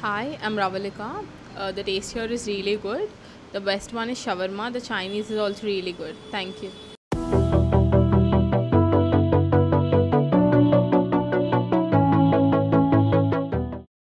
Hi, I'm Ravalika. Uh, the taste here is really good. The best one is shawarma. The Chinese is also really good. Thank you.